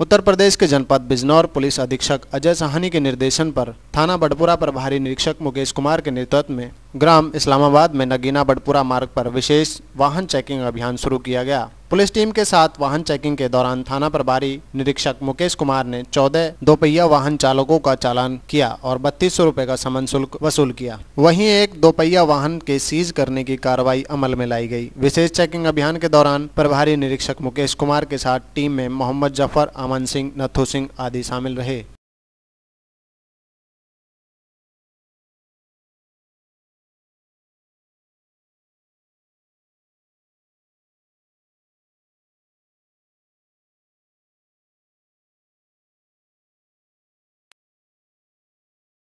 उत्तर प्रदेश के जनपद बिजनौर पुलिस अधीक्षक अजय साहनी के निर्देशन पर थाना बड़पुरा प्रभारी निरीक्षक मुकेश कुमार के नेतृत्व में ग्राम इस्लामाबाद में नगीना बड़पुरा मार्ग पर विशेष वाहन चेकिंग अभियान शुरू किया गया। पुलिस टीम के साथ वाहन चेकिंग के दौरान थाना प्रभारी निरीक्षक मुकेश कुमार ने 14 दोपहिया वाहन चालकों का चालान किया और बत्तीस सौ का समन शुल्क वसूल किया। वहीं एक दोपहिया वाहन के सीज करने की कार्रवाई अमल में लाई गई। विशेष चेकिंग अभियान के दौरान प्रभारी निरीक्षक मुकेश कुमार के साथ टीम में मोहम्मद ज़फ़र, अमन सिंह, नथु सिंह आदि शामिल रहे।